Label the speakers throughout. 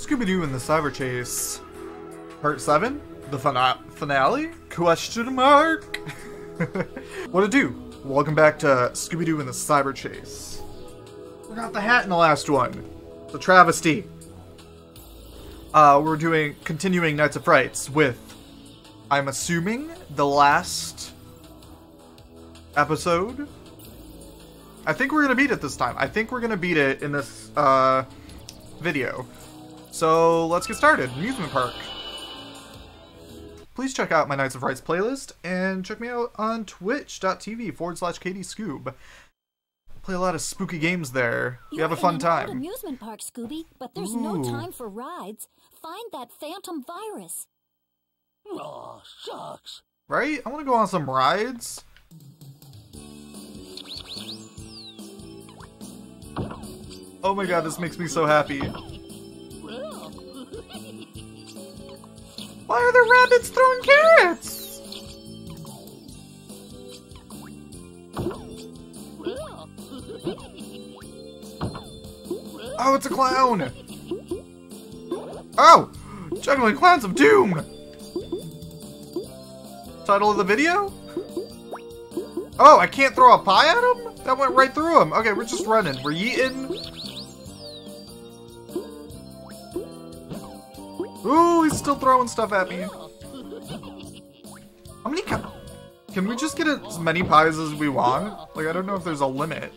Speaker 1: Scooby-Doo and the Cyber Chase. Part 7? The fina finale? Question mark? what to do? Welcome back to Scooby-Doo and the Cyber Chase. Forgot the hat in the last one. The travesty. Uh, we're doing continuing Nights of Frights with, I'm assuming, the last episode. I think we're gonna beat it this time. I think we're gonna beat it in this uh, video. So let's get started. Amusement park. Please check out my Nights of Frights playlist and check me out on twitch.tv forward slash KDScoob. Play a lot of spooky games there. We
Speaker 2: You're
Speaker 1: have a fun
Speaker 2: in an old
Speaker 1: time.
Speaker 2: amusement park, Scooby, but there's no time for rides. Find that phantom virus.
Speaker 3: Aw, shucks.
Speaker 1: Right? I want to go on some rides. Oh my god, this makes me so happy. Why are the rabbits throwing carrots? Oh, it's a clown! Oh! Juggling Clowns of Doom! Title of the video? Oh, I can't throw a pie at him? That went right through him. Okay, we're just running. We're yeeting. Still throwing stuff at me. How many ca- Can we just get as many pies as we want? Like, I don't know if there's a limit.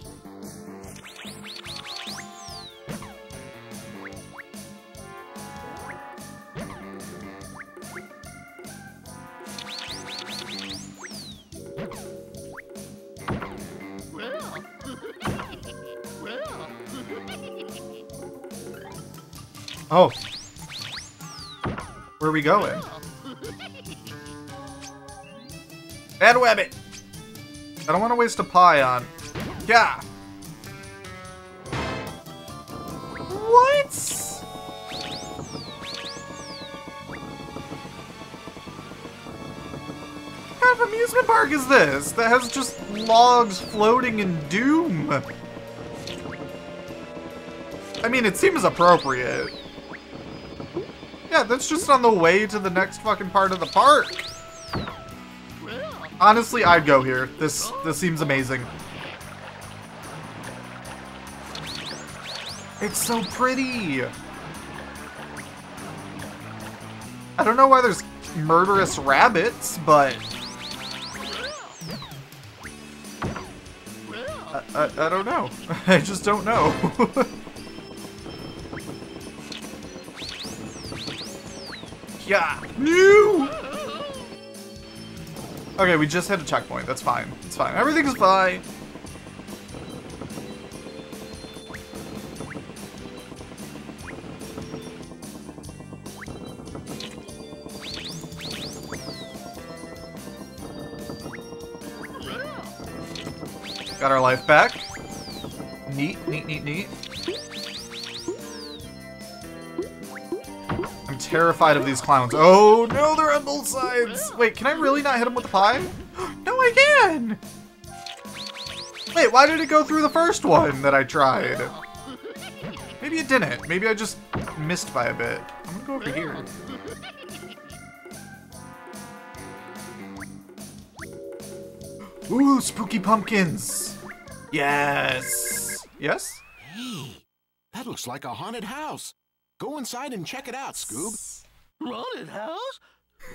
Speaker 1: Going? Bad Wabbit! I don't want to waste a pie on... Yeah! What? What kind of amusement park is this that has just logs floating in doom? I mean, it seems appropriate. Yeah, that's just on the way to the next fucking part of the park. Honestly, I'd go here. This this seems amazing. It's so pretty. I don't know why there's murderous rabbits, but I, I, I don't know. I just don't know. yeah. No. Okay, we just hit a checkpoint. That's fine. It's fine. Everything's fine. Got our life back. Neat, neat, neat, neat. Terrified of these clowns. Oh no, they're on both sides. Wait, can I really not hit them with the pie? no, I can. Wait, why did it go through the first one that I tried? Maybe it didn't. Maybe I just missed by a bit. I'm gonna go over here. Ooh, spooky pumpkins. Yes. Yes?
Speaker 4: Hey, that looks like a haunted house. Go inside and check it out, Scoob.
Speaker 3: Haunted house?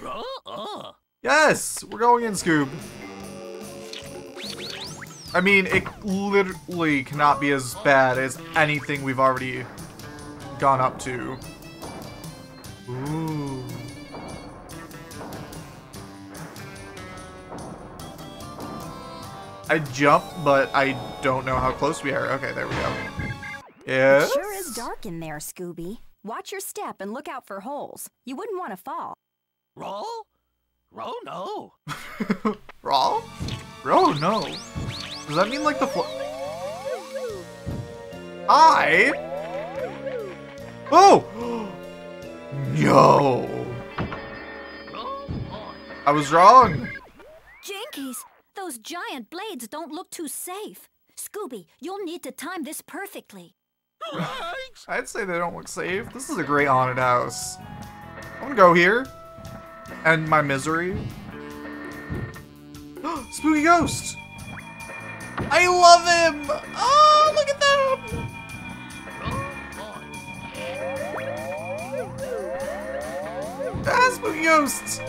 Speaker 3: Uh-uh.
Speaker 1: Yes, we're going in, Scoob. I mean, it literally cannot be as bad as anything we've already gone up to. Ooh. I jump, but I don't know how close we are. Okay, there we go. Yes.
Speaker 5: Sure is dark in there, Scooby. Watch your step and look out for holes. You wouldn't want to fall.
Speaker 3: Roll? Roll no.
Speaker 1: Roll? Roll no. Does that mean like the fl- I? Oh! no! I was wrong.
Speaker 2: Jinkies, those giant blades don't look too safe. Scooby, you'll need to time this perfectly.
Speaker 1: I'd say they don't look safe. This is a great haunted house. I'm gonna go here. End my misery. Spooky ghost! I love him! Oh, look at them! Ah, spooky ghosts!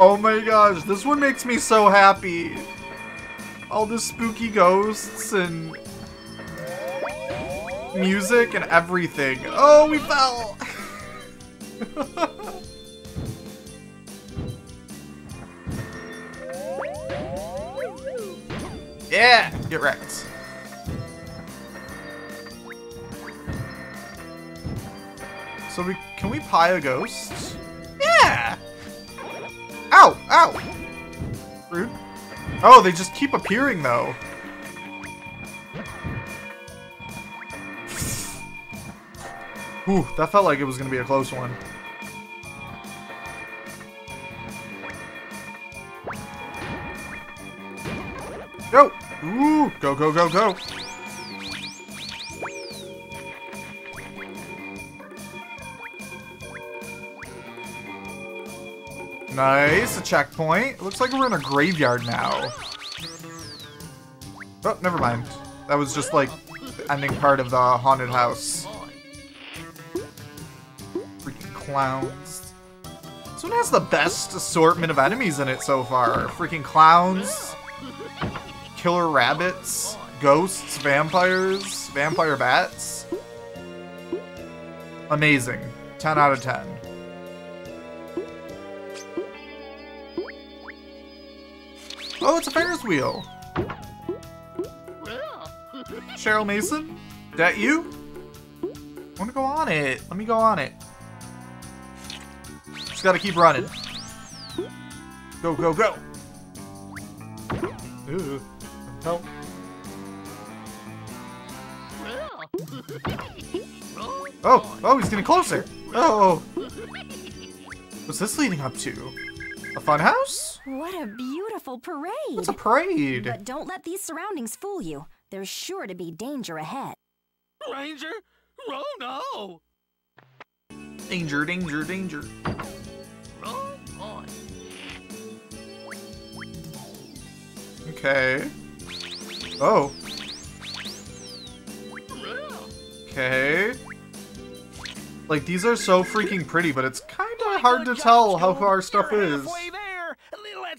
Speaker 1: Oh my gosh, this one makes me so happy. All the spooky ghosts and music and everything. Oh, we fell! yeah, get wrecked. So we can we pie a ghost? Ow! Ow! Rude. Oh, they just keep appearing though. Ooh, that felt like it was gonna be a close one. Go! Ooh! Go, go, go, go! Nice, a checkpoint. Looks like we're in a graveyard now. Oh, never mind. That was just like the ending part of the haunted house. Freaking clowns. This one has the best assortment of enemies in it so far. Freaking clowns, killer rabbits, ghosts, vampires, vampire bats. Amazing. 10 out of 10. Oh, it's a Ferris wheel. Cheryl Mason? That you? I wanna go on it. Let me go on it. Just gotta keep running. Go, go, go. Ooh. Help. Oh, oh, he's getting closer. Oh. What's this leading up to? A fun house?
Speaker 5: What a beautiful parade!
Speaker 1: It's a parade.
Speaker 5: But don't let these surroundings fool you. There's sure to be danger ahead.
Speaker 3: Ranger? Roll no!
Speaker 1: Danger, danger, danger.
Speaker 3: Roll on.
Speaker 1: Okay. Oh, okay. Like, these are so freaking pretty, but it's kind of hard to tell how far stuff
Speaker 3: You're
Speaker 1: is.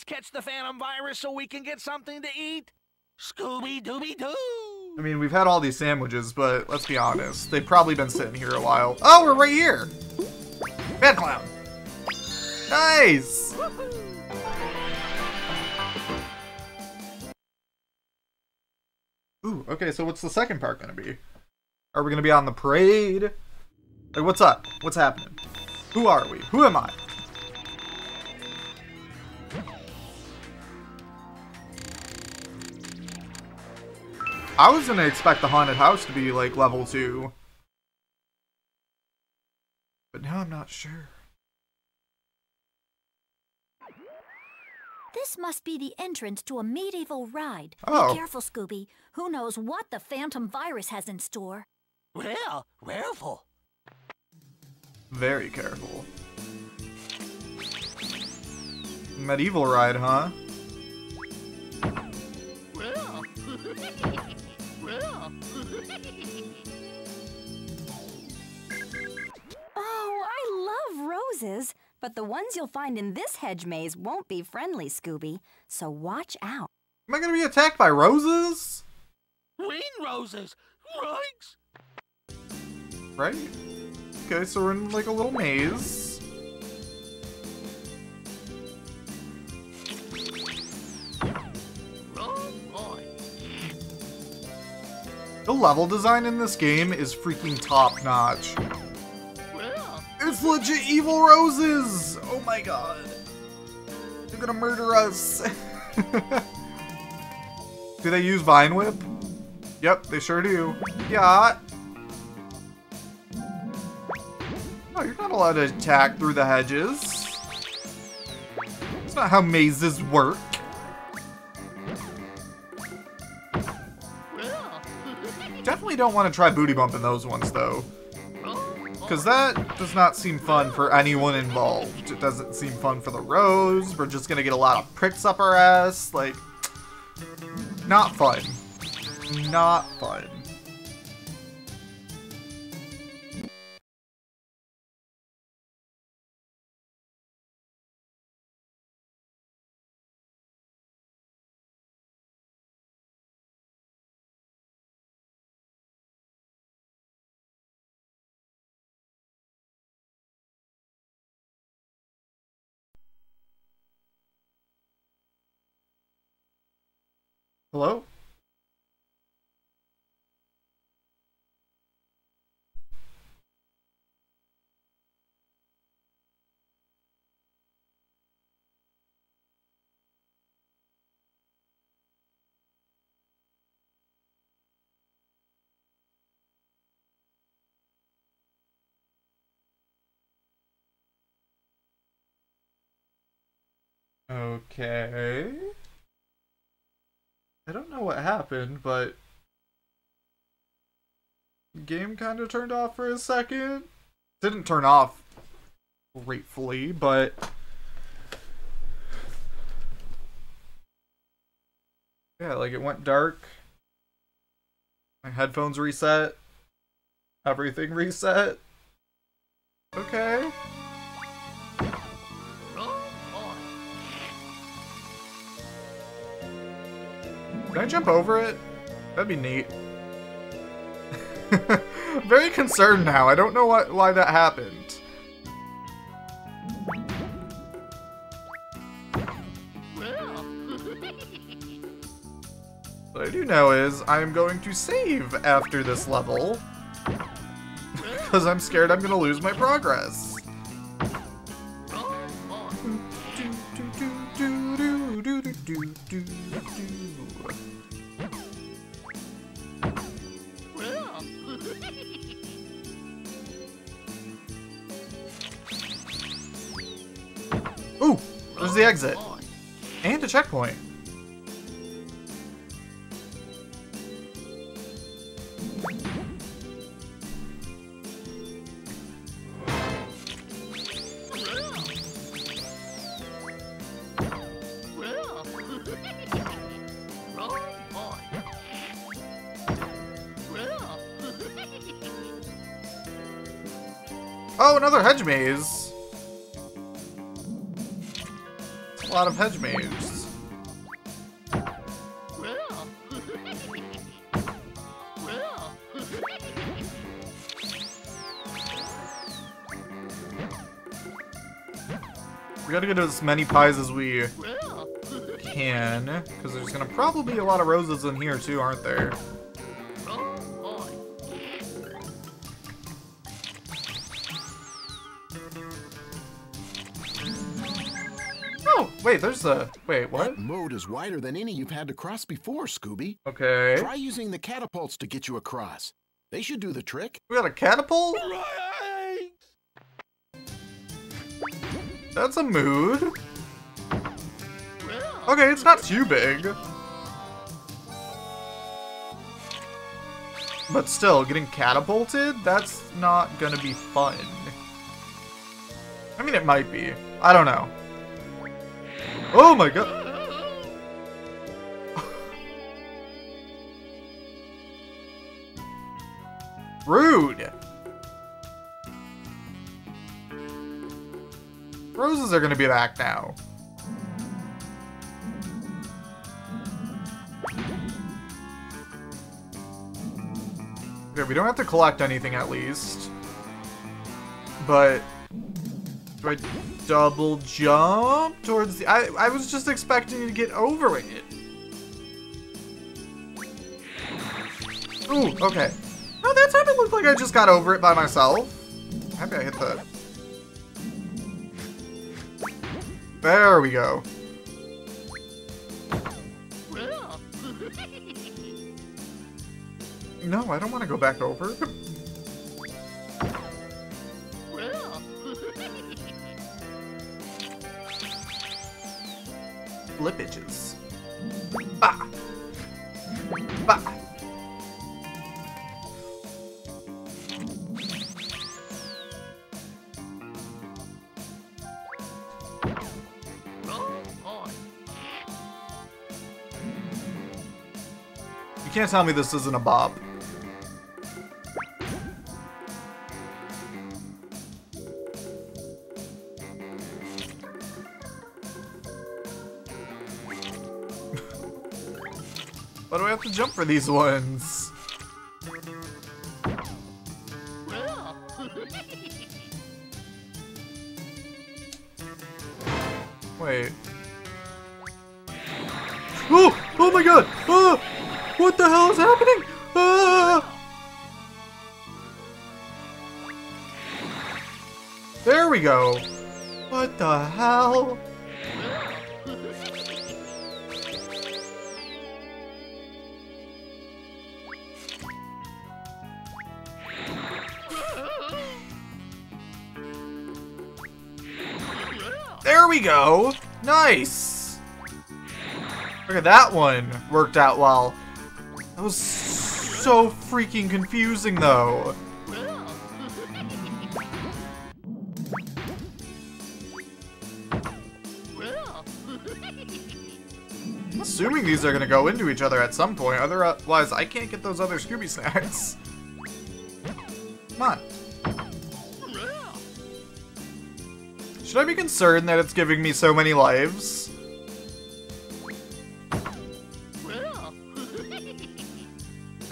Speaker 3: Catch the Phantom Virus so we can get something to eat. Scooby Dooby Doo.
Speaker 1: I mean, we've had all these sandwiches, but let's be honest. They've probably been sitting here a while. Oh, we're right here! Bad clown! Nice! Ooh, okay, so what's the second part gonna be? Are we gonna be on the parade? Like, what's up? What's happening? Who are we? Who am I? I was gonna expect the haunted house to be like level two. But now I'm not sure.
Speaker 2: This must be the entrance to a medieval ride.
Speaker 1: Oh.
Speaker 2: Be careful, Scooby. Who knows what the Phantom Virus has in store?
Speaker 3: Well, careful.
Speaker 1: Very careful. Medieval ride, huh?
Speaker 3: Well, well.
Speaker 5: Oh, I love roses. But the ones you'll find in this hedge maze won't be friendly, Scooby. So watch out.
Speaker 1: Am I gonna be attacked by roses?
Speaker 3: Green roses. Yikes.
Speaker 1: Right? Okay, so we're in like a little maze. The level design in this game is freaking top notch.
Speaker 3: Well,
Speaker 1: It's legit evil roses! Oh my god. They're gonna murder us. do they use Vine Whip? Yep, they sure do. Yeah. Oh, you're not allowed to attack through the hedges. That's not how mazes work. Definitely don't want to try booty bumping those ones, though. Because that does not seem fun for anyone involved. It doesn't seem fun for the Rose. We're just going to get a lot of pricks up our ass. Like, not fun. Not fun. Hello? Okay. I don't know what happened, but game kind of turned off for a second. Didn't turn off gratefully, but yeah, like it went dark. My headphones reset. Everything reset. Okay. Can I jump over it? That'd be neat. Very concerned now. I don't know what, why that happened. What I do know is I'm going to save after this level. Because I'm scared I'm going to lose my progress. Exit. And a checkpoint. Oh, another hedge maze. Lot of hedge. We gotta get as many pies as we can, because there's gonna probably be a lot of roses in here too, aren't there? Wait, there's a... Wait, what?
Speaker 4: That moat is wider than any you've had to cross before, Scooby.
Speaker 1: Okay.
Speaker 4: Try using the catapults to get you across. They should do the trick.
Speaker 1: We got a catapult? That's a mood. Okay, it's not too big. But still, getting catapulted? That's not gonna be fun. I mean, it might be. I don't know. Oh my god. Rude. Roses are gonna be back now. Okay, we don't have to collect anything at least. But do I double jump towards the I I was just expecting to get over it. Ooh, okay. Oh, that time it looked like I just got over it by myself. Happy I hit the There we go. No, I don't want to go back over. Bah! Bah! You can't tell me this isn't a bob. Why do I have to jump for these ones? That one. Worked out well. That was so freaking confusing, though. I'm assuming these are gonna go into each other at some point, otherwise I can't get those other Scooby snacks. Come on. Should I be concerned that it's giving me so many lives?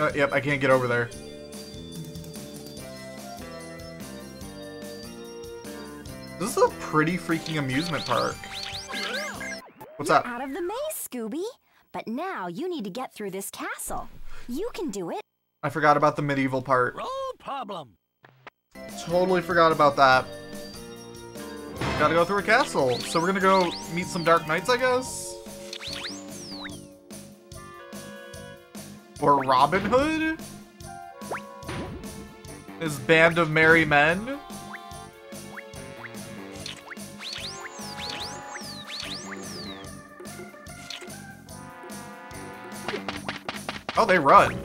Speaker 1: Uh, yep, I can't get over there. This is a pretty freaking amusement park. What's up?
Speaker 5: Out of the maze, Scooby. But now you need to get through this castle. You can do it.
Speaker 1: I forgot about the medieval part.
Speaker 3: No problem.
Speaker 1: Totally forgot about that. Gotta go through a castle. So we're gonna go meet some Dark Knights, I guess? Or Robin Hood? His band of merry men? Oh, they run.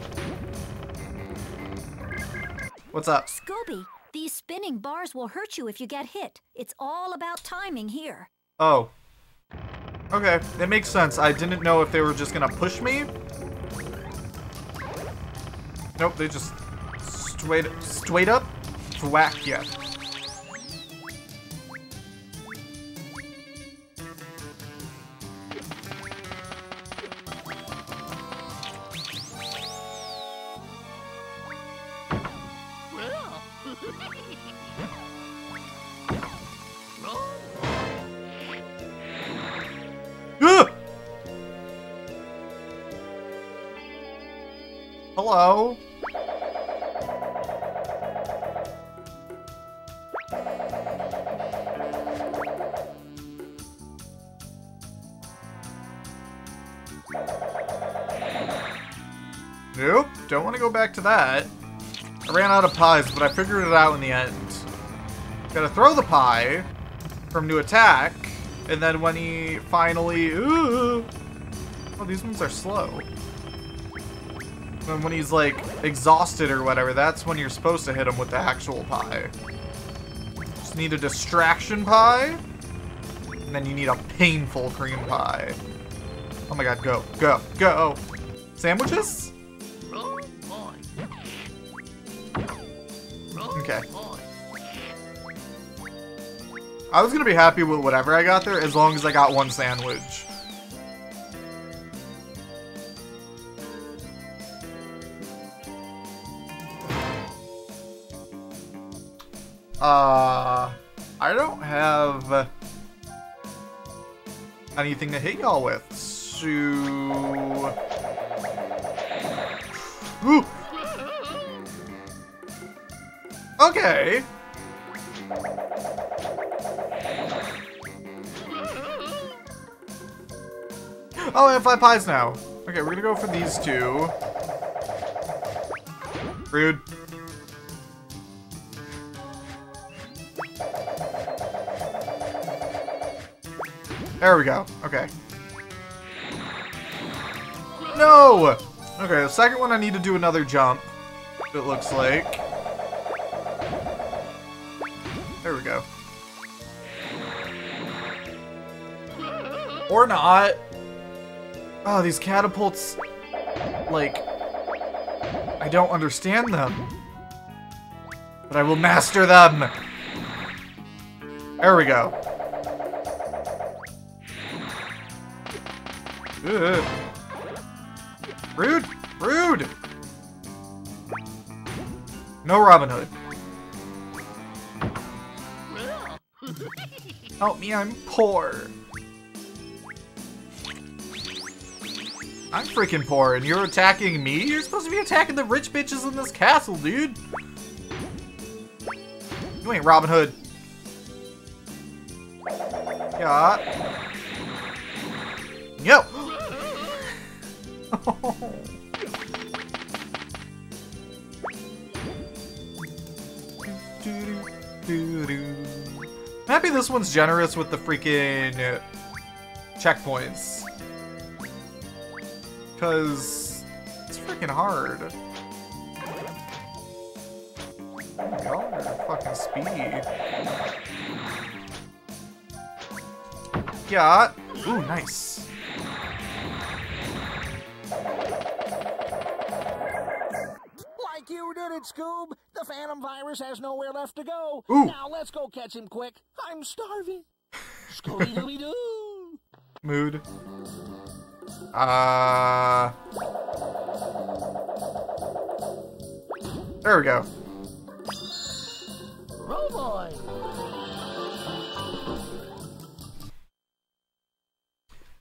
Speaker 1: What's up?
Speaker 2: Scooby, these spinning bars will hurt you if you get hit. It's all about timing here.
Speaker 1: Oh. Okay, it makes sense. I didn't know if they were just gonna push me. Nope, they just straight straight up whack you. Go back to that. I ran out of pies, but I figured it out in the end. Gotta throw the pie from to attack, and then when he finally... Ooh, oh, these ones are slow. And when he's, like, exhausted or whatever, that's when you're supposed to hit him with the actual pie. Just need a distraction pie, and then you need a painful cream pie. Oh my god, go, go, go! Sandwiches? Okay. I was gonna be happy with whatever I got there as long as I got one sandwich. Uh, I don't have anything to hit y'all with, so... Ooh. Okay. Oh, I have five pies now. Okay, we're gonna go for these two. Rude. There we go. Okay. No! Okay, the second one I need to do another jump. It looks like. Go. Or not. Oh, these catapults, like, I don't understand them. But I will master them. There we go. Ugh. Rude! Rude! No Robin Hood. Help me, I'm poor. I'm freaking poor, and you're attacking me? You're supposed to be attacking the rich bitches in this castle, dude. You ain't Robin Hood. Yeah. Yo! I'm happy this one's generous with the freaking uh, checkpoints. Because it's freaking hard. Are fucking speedy. Yeah. Ooh, nice.
Speaker 3: Like you did it, Scoob. The Phantom Virus has nowhere left to go.
Speaker 1: Ooh.
Speaker 3: Now let's go catch him quick. I'm starving. Scooby Dooby Doo.
Speaker 1: Mood. Uh. There we go.
Speaker 3: Oh boy.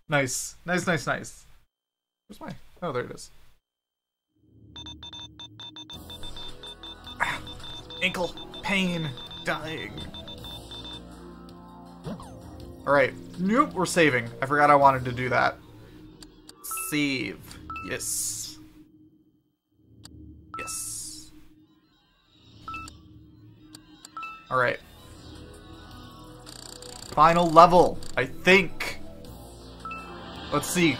Speaker 1: Nice. Nice, nice, nice. Where's my... Oh, there it is. Ankle pain. Dying. Alright. Nope, we're saving. I forgot I wanted to do that. Save. Yes. Yes. Alright. Final level, I think. Let's see.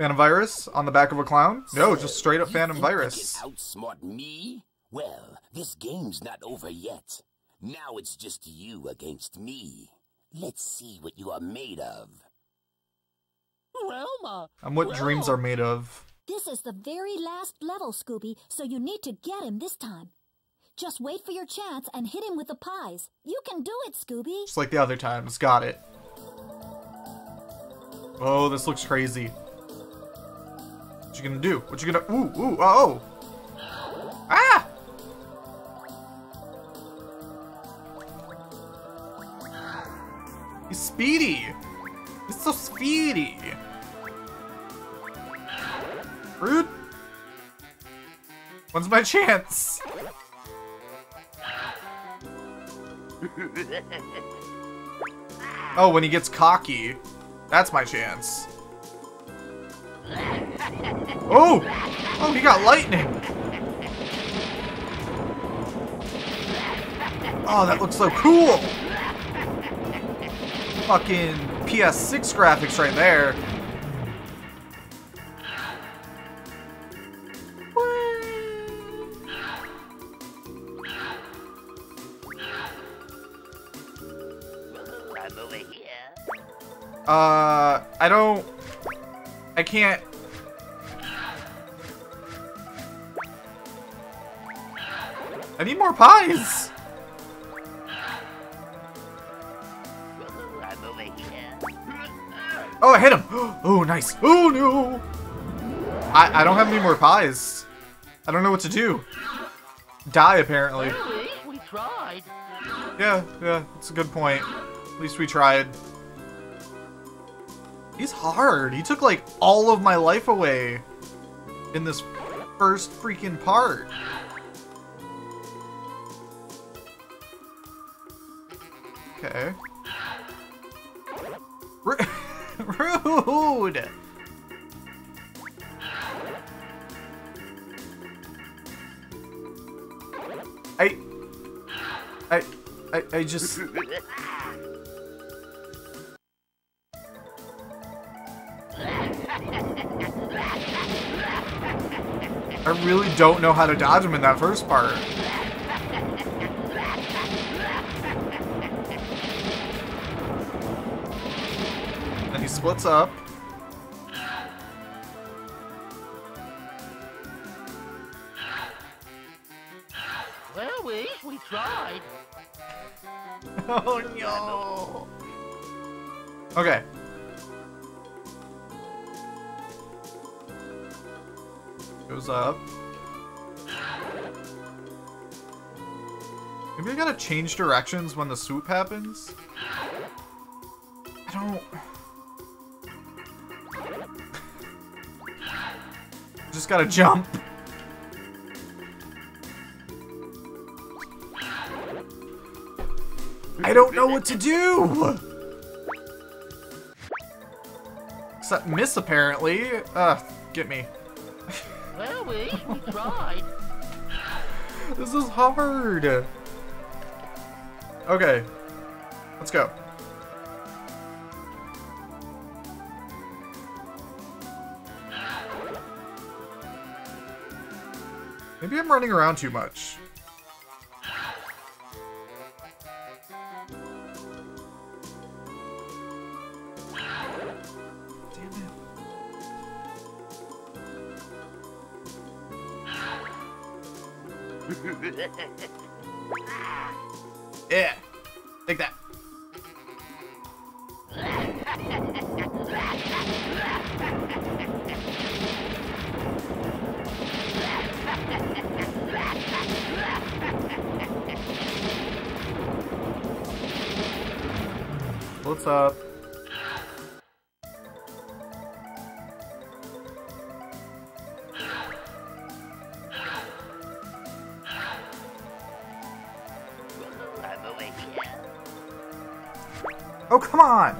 Speaker 1: Phantom virus on the back of a clown? No, just straight up
Speaker 6: You
Speaker 1: phantom
Speaker 6: think you
Speaker 1: virus.
Speaker 6: can outsmart me? Well, this game's not over yet. Now it's just you against me. Let's see what you are made of.
Speaker 3: Velma.
Speaker 1: And what dreams are made of.
Speaker 2: This is the very last level, Scooby, so you need to get him this time. Just wait for your chance and hit him with the pies. You can do it, Scooby.
Speaker 1: Just like the other times. Got it. Oh, this looks crazy. What you gonna do? What you gonna... Ooh, ooh, oh! Ah! He's speedy! He's so speedy! Rude! When's my chance? Oh, when he gets cocky. That's my chance. Oh! Oh, he got lightning! Oh, that looks so cool! Fucking PS6 graphics right there.
Speaker 3: I'm over here.
Speaker 1: Uh, I don't... I can't... I need more pies! Oh, I hit him! Oh, nice. Oh, no! I, I don't have any more pies. I don't know what to do. Die, apparently.
Speaker 3: We tried.
Speaker 1: Yeah, yeah, it's a good point. At least we tried. He's hard. He took, like, all of my life away in this first freaking part. Okay. Ru- Rude! I... I... I, I just... I really don't know how to dodge him in that first part. Splits up.
Speaker 3: Well, we we tried.
Speaker 1: Oh no! Okay. Goes up. Maybe I gotta change directions when the swoop happens? Gotta jump. I don't know what to do! Except miss, apparently. Ugh, get me.
Speaker 3: Well, we we tried.
Speaker 1: This is hard. Okay. Let's go. Maybe I'm running around too much. Oh, come on!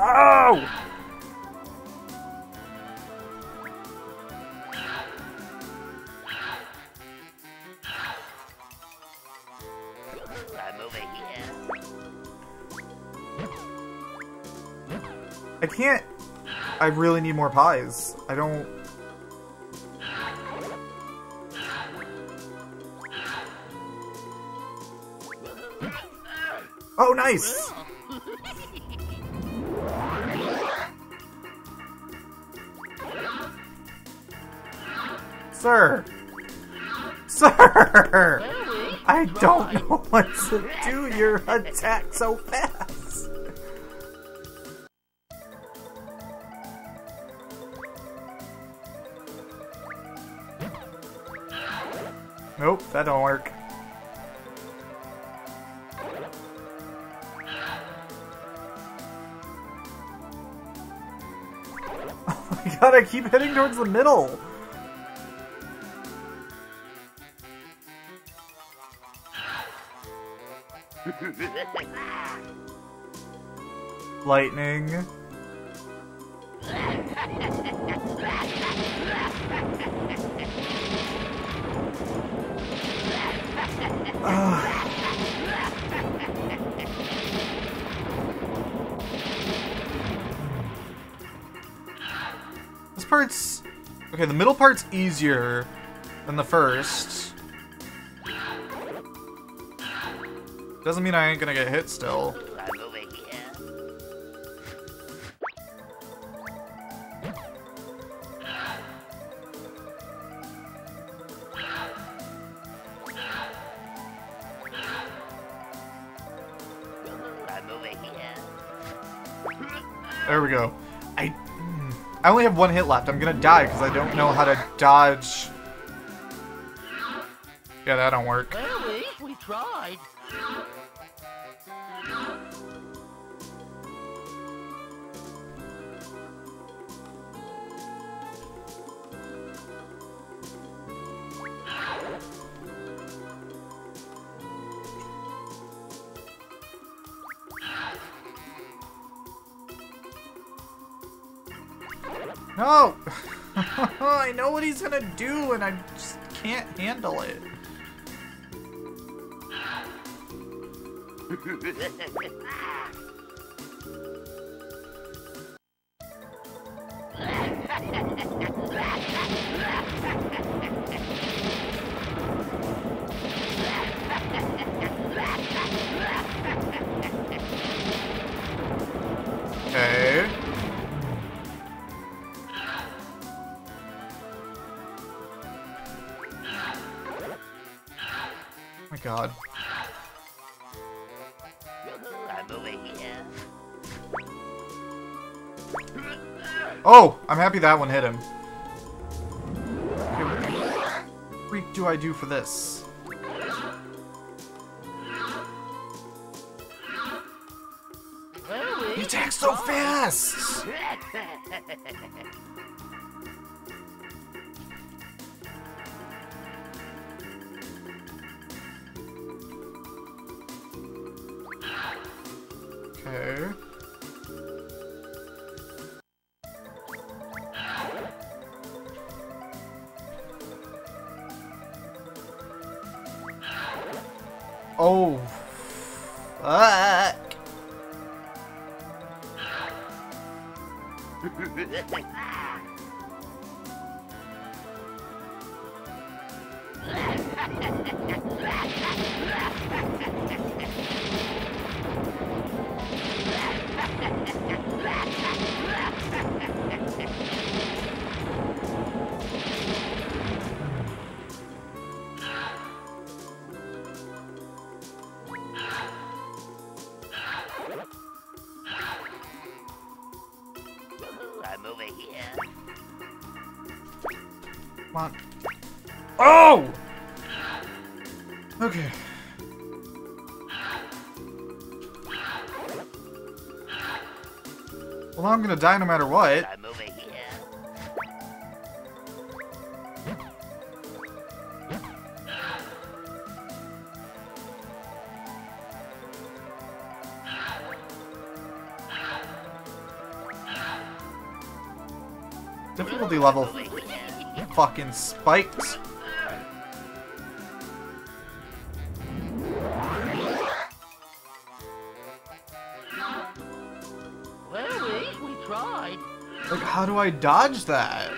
Speaker 1: Oh!
Speaker 3: I'm over here.
Speaker 1: I can't. I really need more pies. I don't. Nice! Sir! Sir! I don't know what to do. Your attack so fast. My god, I keep hitting towards the middle! Lightning. Middle part's easier than the first. Doesn't mean I ain't gonna get hit still. I only have one hit left. I'm gonna die because I don't know how to dodge... Yeah, that don't work.
Speaker 3: We tried.
Speaker 1: No! I know what he's gonna do and I just can't handle it. Oh,
Speaker 6: I'm
Speaker 1: happy that one hit him. What freak do I do for this? He attacks so fast! Okay.
Speaker 6: Over here.
Speaker 1: Come on. Oh! Okay. Well, I'm gonna die no matter what. Level fucking spiked.
Speaker 3: Well, we, we tried.
Speaker 1: Like, how do I dodge that?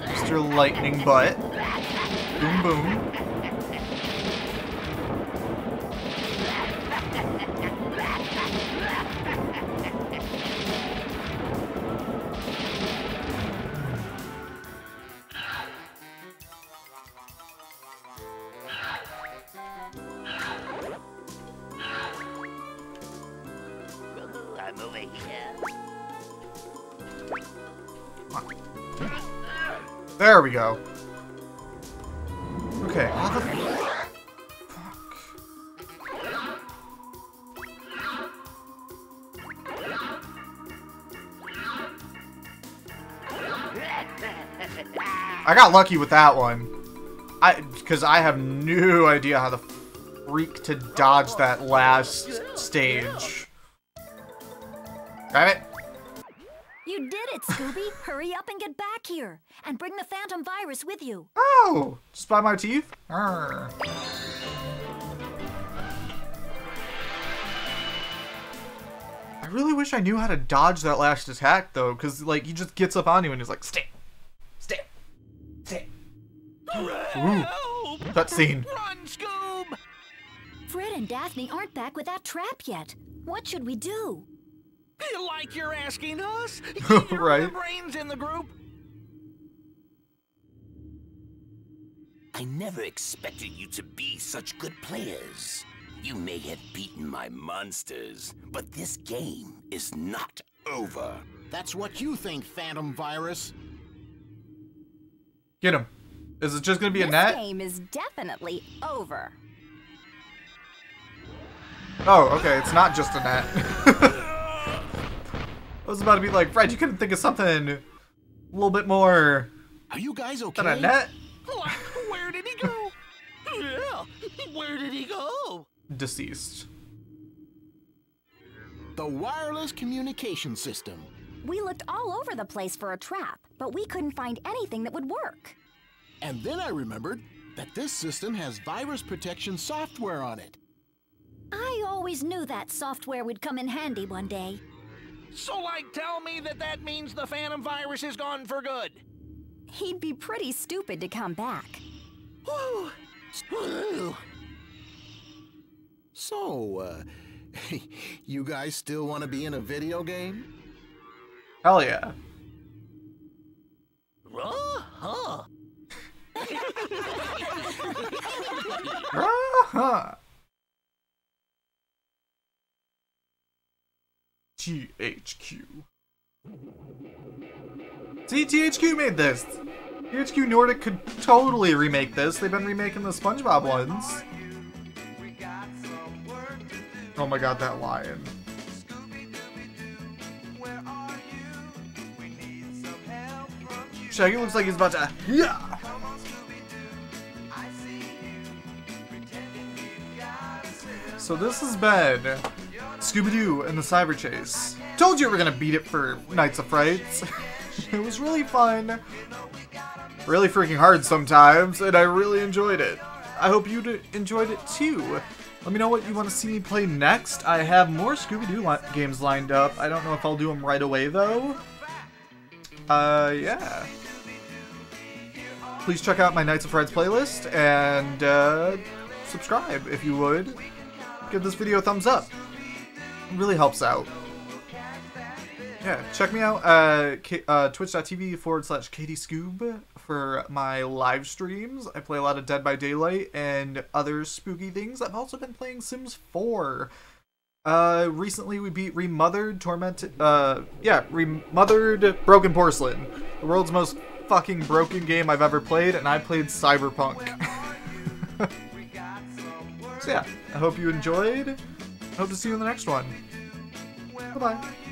Speaker 1: Mr. Lightning Butt. Boom boom. We go. Okay, how the fuck? I got lucky with that one. I because I have no idea how the freak to dodge that last stage.
Speaker 2: You did it, Scooby. Hurry up and get back here. And bring the Phantom Virus with you.
Speaker 1: Oh, just by my teeth? Arr. I really wish I knew how to dodge that last attack, though, because, like, he just gets up on you and he's like, stay, stay, stay. Ooh, scene.
Speaker 3: Run, Scoob!
Speaker 2: Fred and Daphne aren't back with that trap yet. What should we do?
Speaker 3: Like you're asking us? You're
Speaker 1: Right.
Speaker 3: the brains in the group.
Speaker 6: I never expected you to be such good players. You may have beaten my monsters, but this game is not over.
Speaker 4: That's what you think, Phantom Virus.
Speaker 1: Get him. Is it just gonna be a net?
Speaker 5: this game is definitely over.
Speaker 1: Oh, okay, it's not just a net. I was about to be like, Fred, you couldn't think of something a little bit more
Speaker 4: Are you guys okay?
Speaker 1: than a net?
Speaker 3: Where did he go? Yeah, where did he go?
Speaker 1: Deceased.
Speaker 4: The wireless communication system.
Speaker 5: We looked all over the place for a trap, but we couldn't find anything that would work.
Speaker 4: And then I remembered that this system has virus protection software on it.
Speaker 2: I always knew that software would come in handy one day.
Speaker 3: So, like, tell me that that means the Phantom virus is gone for good.
Speaker 5: He'd be pretty stupid to come back.
Speaker 3: Whew. Whew.
Speaker 4: So, uh, you guys still want to be in a video game?
Speaker 1: Hell yeah.
Speaker 3: Uh-huh.
Speaker 1: Uh-huh. THQ. See, THQ made this. THQ Nordic could totally remake this. They've been remaking the SpongeBob ones. Oh my god, that lion. Shaggy looks like he's about to. Yeah! So this has been Scooby-Doo and the Cyber Chase. Told you we were gonna beat it for Nights of Frights. it was really fun. Really freaking hard sometimes, and I really enjoyed it. I hope you enjoyed it too. Let me know what you want to see me play next. I have more Scooby-Doo li- games lined up. I don't know if I'll do them right away though. Uh, yeah. Please check out my Nights of Frights playlist and uh, subscribe if you would. Give this video a thumbs up. Really helps out. Yeah, check me out K- uh, twitch.tv forward slash KDScoob for my live streams. I play a lot of Dead by Daylight and other spooky things. I've also been playing Sims 4. Uh, recently we beat Remothered, Tormented, uh, yeah, Remothered Broken Porcelain. The world's most fucking broken game I've ever played, and I played Cyberpunk. so yeah, I hope you enjoyed. Hope to see you in the next one. Bye-bye.